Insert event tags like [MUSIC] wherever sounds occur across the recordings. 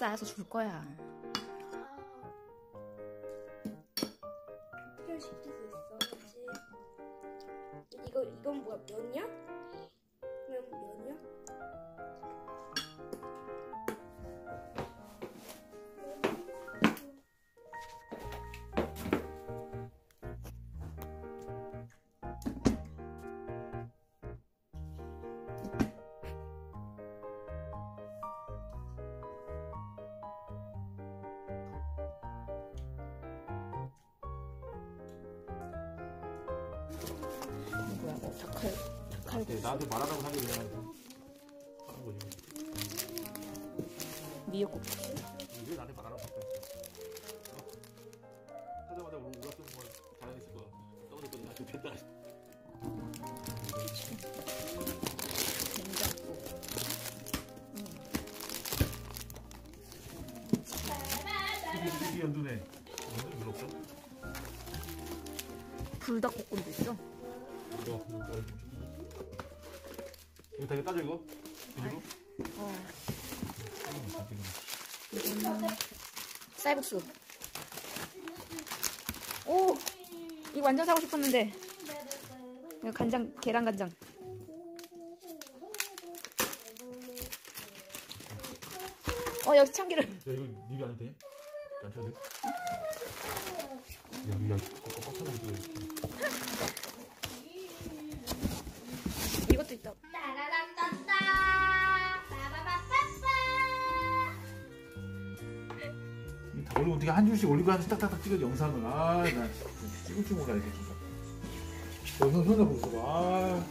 찾아서 줄 거야. 뭐야? 어, 닭칼, 닭칼. 네, 나한테 말하라고 하는 게 그냥 하는 거지. 미역국. 왜 나한테 말하라고 할까? 어? 하자마자 우리 울었던 걸 자랑했을 거야. 떠들거든 나 좋겠다. 된장국. 이게 연두네. 연두 별로 없어? 불닭볶음도 있어. 이거 이거 이거 따져 이거? 비주로? 어. 쌀국수. 오! 이거 완전 사고 싶었는데. 이거 간장, 계란 간장. 어, 여기 참기름. 야 이거 입이 안 해도 돼? 안 쳐도 돼? 여기가 꽉꽉 차는 거이 것도 있다. 따라란따따 빠바바빠빠. 다 올리고 어떻게 한 줄씩 올리고 한 딱딱딱 찍어 영상을. 아나 찍을 줄 몰라 이렇게 진짜. 영상 현아 보고 있어 아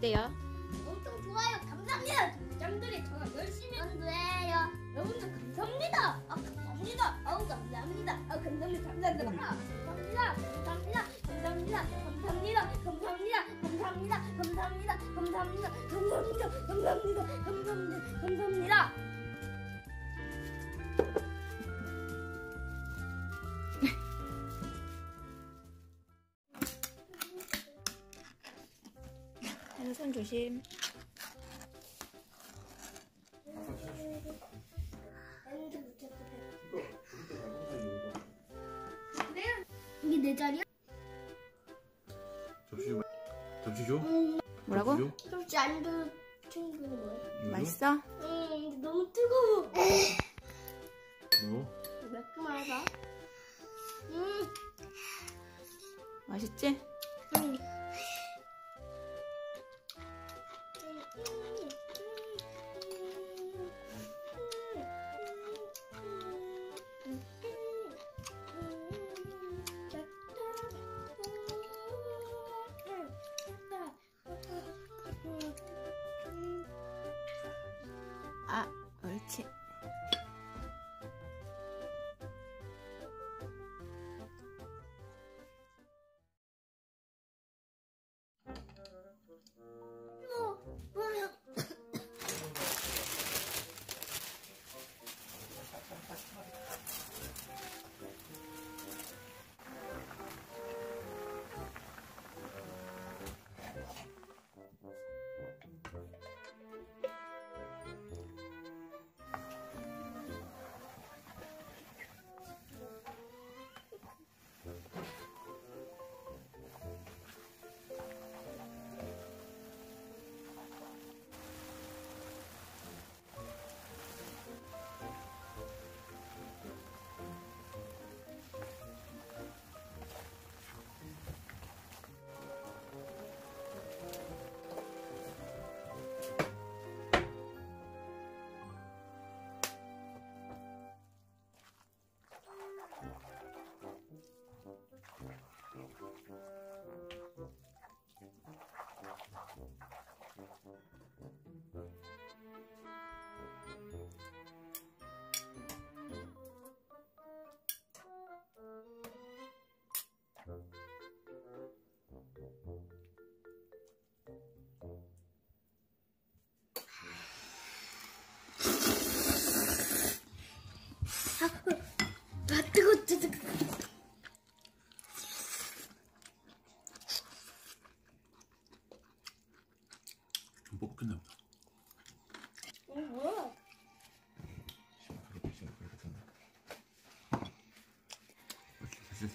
어때요? 손 조심. 이게 내 자리야? 접시 좀 접시 줘? 뭐라고? 접시 줘? 혹시 안도 친구는 뭐야? 줘? 맛있어? 음 너무 뜨거워. 뭐? 매콤하다. 음. 맛있지? 음.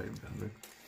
이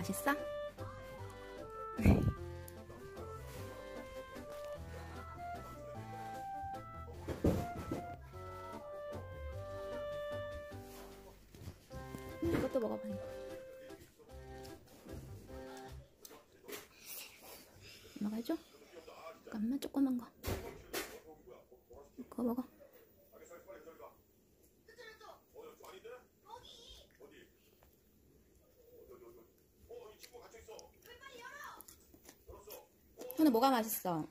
맛있어? 음, 이것도 먹어봐. 이거. 엄마가 해줘? 잠깐만 조그만 거. 그거 먹어. 현우 뭐가 맛있어?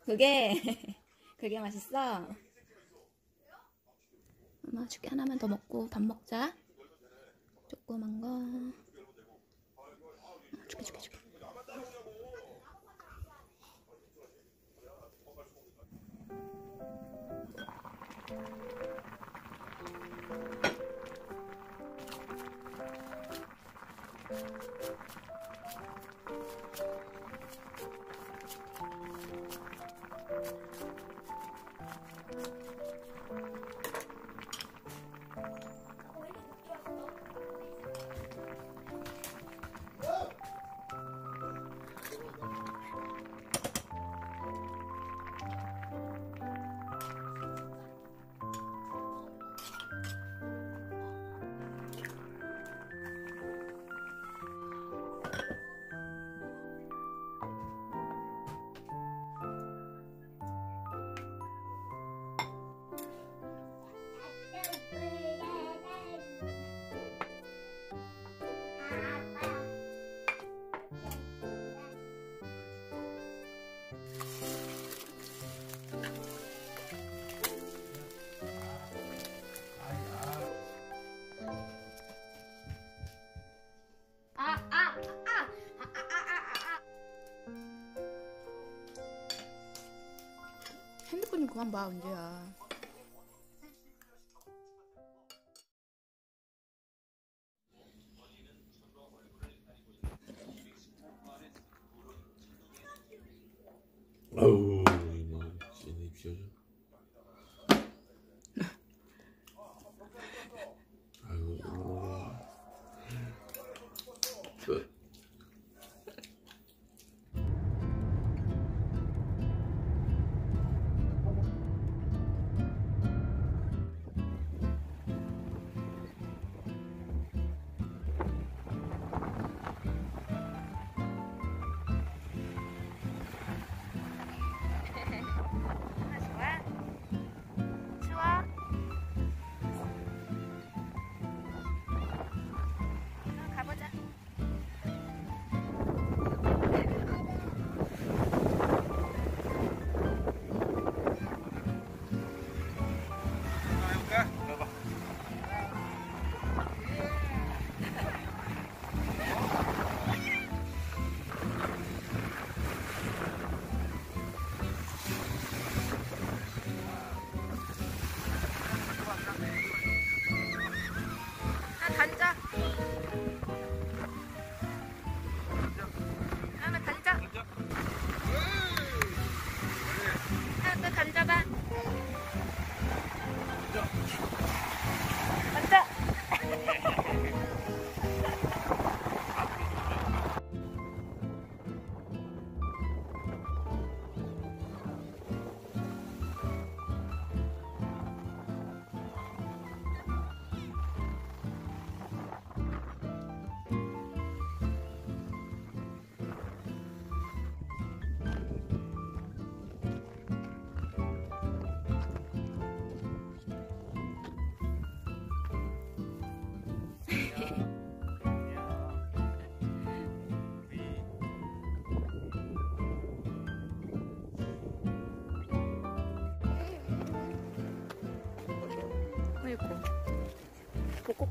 그게 [LAUGHS] 그게 맛있어? 엄마 줄게 하나만 더 먹고 밥 먹자. 조그만 거. 어, 줄게 줄게 줄게. 그만 봐, 은재야.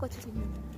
벚꽃같이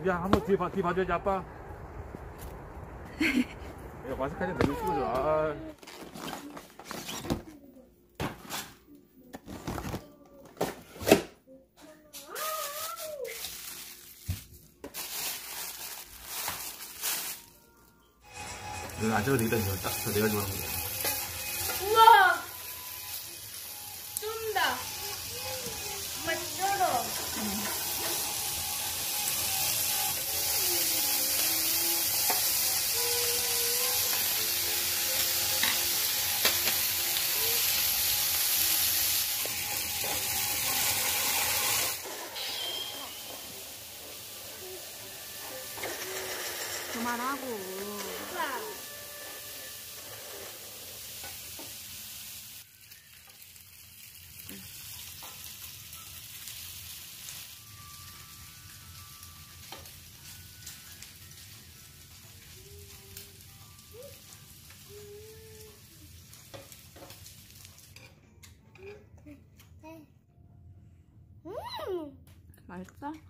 여기 한번 뒤에 봐, 뒤 봐줘야지 아빠. 야 한장 내려 찍어줘. 아. 이건 안 찍어도 되겠다. 이거 딱 내가 좋아하는 거 맛있어?